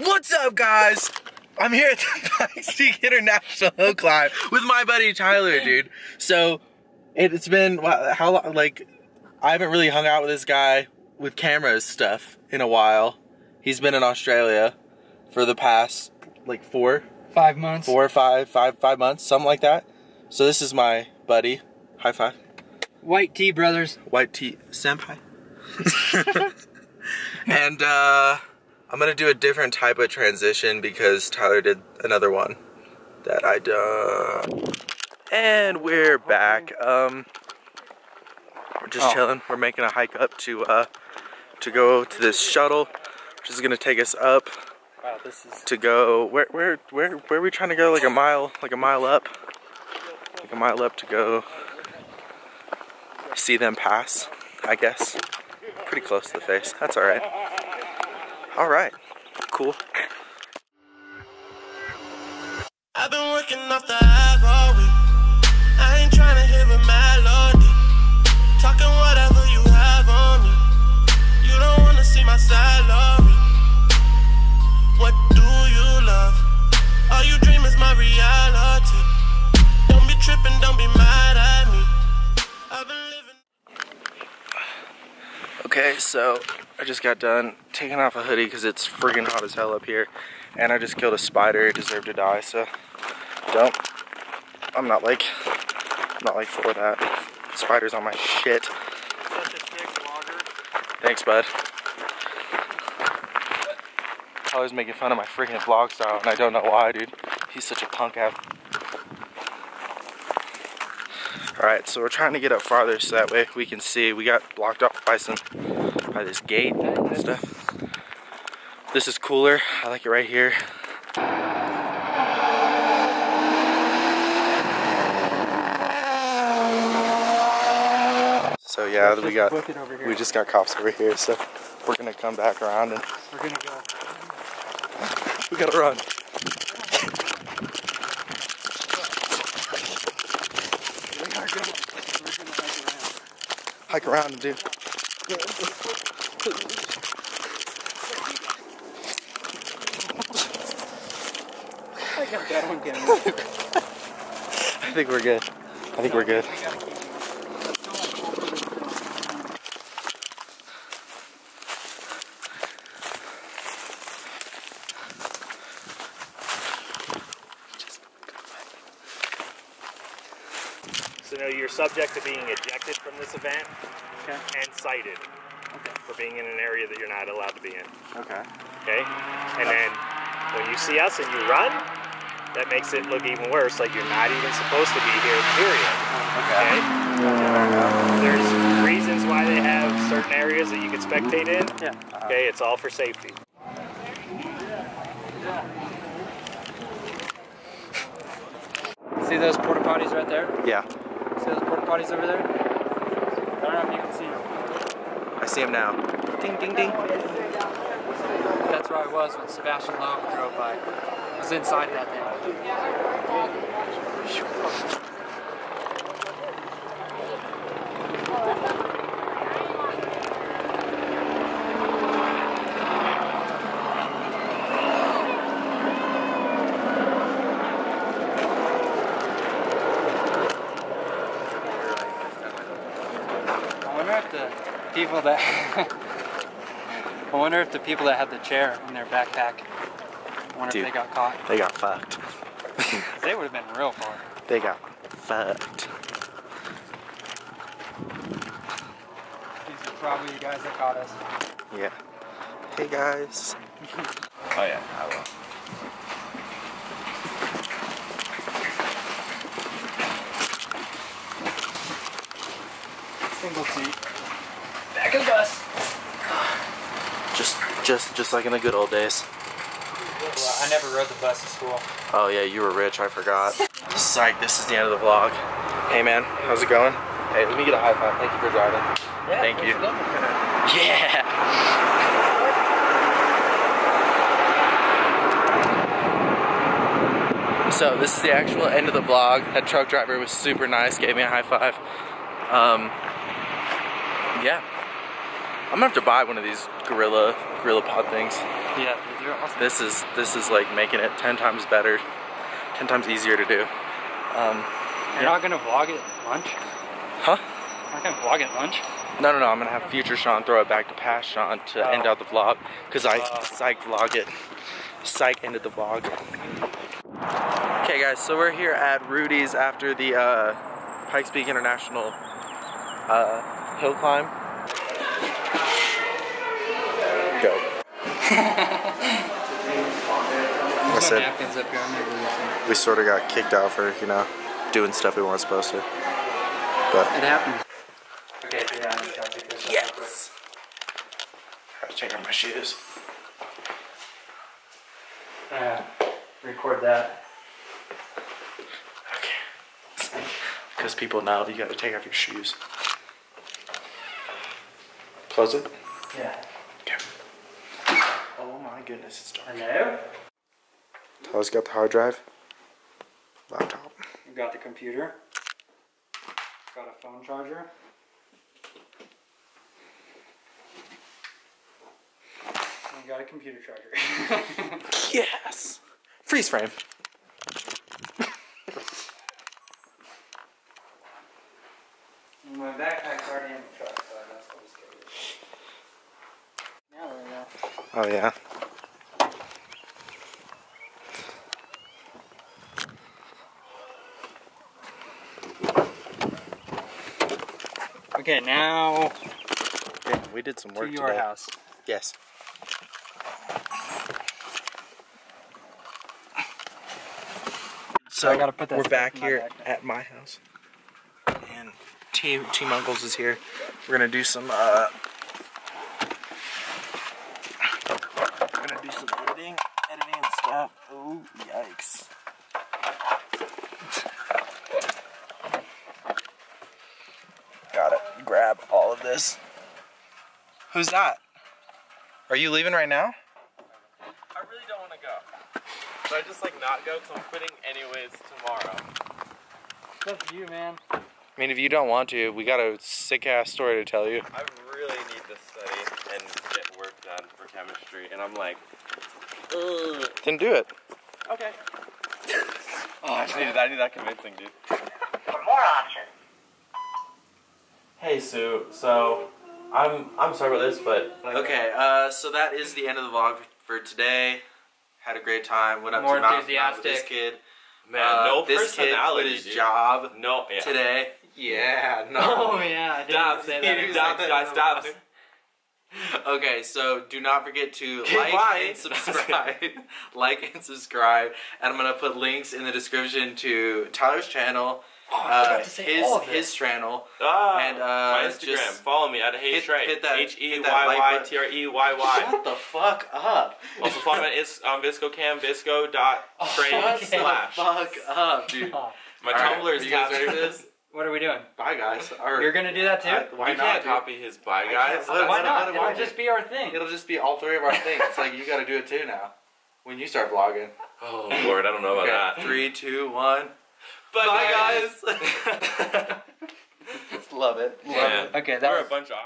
What's up, guys? I'm here at the Pikes International Hill Climb with my buddy Tyler, dude. So, it, has been how long? Like, I haven't really hung out with this guy with cameras stuff in a while. He's been in Australia for the past like four, five months, four or five, five, five months, something like that. So this is my buddy. High five. White tea brothers. White tea senpai. and uh I'm gonna do a different type of transition because Tyler did another one that I done. And we're back. Um, we're just oh. chilling. We're making a hike up to uh, to go to this shuttle, which is gonna take us up. Wow, this is to go. Where where where where are we trying to go? Like a mile, like a mile up, like a mile up to go see them pass. I guess pretty close to the face. That's all right. All right, cool. I've been working off the app all week. I ain't trying to hear a melody. Talking whatever you have on me. You don't wanna see my salary. What do you love? All you dream is my reality. Don't be tripping, don't be mad at me. I've been living. Okay, so I just got done taking off a hoodie because it's friggin' hot as hell up here. And I just killed a spider, it deserved to die, so don't. I'm not like, I'm not like for that. Spiders on my shit. Thanks, bud. Always making fun of my freaking vlog style, and I don't know why, dude. He's such a punk ass. Alright, so we're trying to get up farther so that way we can see. We got blocked off by some by this gate and stuff. This is cooler. I like it right here. So yeah, we got we just got cops over here, so we're gonna come back around and we're gonna go. we gotta run. Hike around and do. I think we're good. I think we're good. So now you're subject to being ejected from this event okay. and cited okay. for being in an area that you're not allowed to be in. Okay. Okay? And then when you see us and you run, that makes it look even worse, like you're not even supposed to be here, period. Okay. okay? There's reasons why they have certain areas that you can spectate in. Yeah. Okay, it's all for safety. See those porta potties right there? Yeah. See those porta potties over there? I don't know if you can see them. See him now. Ding, ding, ding. That's where I was when Sebastian Loeb drove by. I was inside that thing. I wonder if the people that I wonder if the people that had the chair in their backpack, I wonder Dude, if they got caught. They got fucked. they would have been real far. They got fucked. These are probably the guys that caught us. Yeah. Hey guys. oh yeah, I will. Single seat. Back of the bus. Just, just, just like in the good old days. I never rode the bus to school. Oh yeah, you were rich, I forgot. Psych, this is the end of the vlog. Hey man, how's it going? Hey, let me get a high five. Thank you for driving. Yeah, Thank you. Yeah! So this is the actual end of the vlog. That truck driver was super nice, gave me a high five. Um, yeah. I'm gonna have to buy one of these gorilla Gorilla Pod things. Yeah, they're awesome. This is this is like making it ten times better, ten times easier to do. Um, You're not gonna vlog at lunch? huh? Not gonna vlog at lunch? No, no, no. I'm gonna have future Sean throw it back to past Sean to end Oh. out the vlog because I Oh. psych vlog it. Psych ended the vlog. Okay, guys. So we're here at Rudy's after the uh, Pikes Peak International uh, hill climb. I said napkins up here. I'm gonna lose them. we sort of got kicked out for you know doing stuff we weren't supposed to. But It happened. Okay, yeah, I just gotta pick this up real quick. yes. Gotta take off my shoes. Yeah, record that. Okay. Because people know you gotta take off your shoes. Close it. Yeah. Okay. Oh my goodness, it's dark. Hello? Tyler's got the hard drive. Laptop. We got the computer. Got a phone charger. And we got a computer charger. Yes. Freeze frame. My backpack's already in the truck, so that's what was scary. Now we go. Oh yeah. Okay, now Okay, we did some work to your today. house. Yes. So I gotta put that we're back here at my house, and Team Team Uncles is here. We're gonna do some. Uh, we're gonna do some editing, editing and stuff. Oh yikes! Gotta grab all of this. Who's that? Are you leaving right now? I really don't want to go. Should I just like not go because I'm quitting anyways tomorrow? It's up to you, man. I mean, if you don't want to, we got a sick ass story to tell you. I really need to study and get work done for chemistry, and I'm like, ugh. Then do it. Okay. oh, I just needed I need that convincing, dude. For more options, Hey so I'm I'm sorry about this, but Okay, uh, so that is the end of the vlog for today. Had a great time. Went up More to Mount, Mount with enthusiastic. this kid. man, Uh, no this kid personality, quit his dude. job No, yeah. today. Yeah, no. Oh yeah, I didn't Dabs, say dabs, that. dabs, guys, dabs. Okay, so do not forget to Okay, like bye. and subscribe. like and subscribe. And I'm gonna put links in the description to Tyler's channel, Oh, I uh, to say his all of his channel. Ah, And, uh, my Instagram. just Follow me at Hey hit- Trey. hit that- H E hit that Y like Y button. T R E Y Y. Shut the fuck up. Also follow me on Is- um, ViscoCam, VSCO dot Trey Shut slash. the fuck up, dude. Oh, My All right, Tumblr is are you guys ready for tapped. this? What are we doing? Bye, guys. Or, You're gonna do that too? I- why you not? can't dude? copy his bye, guys. can't. Why What- not? what- It'll what- just be our thing. It'll just be all three of our things. It's like you got to do it too now. When you start vlogging. Oh lord, I don't know about Okay, that. three, two, one. Bye, Bye, guys. guys. Love it. Love Yeah. it. Okay, that We're was a bunch of.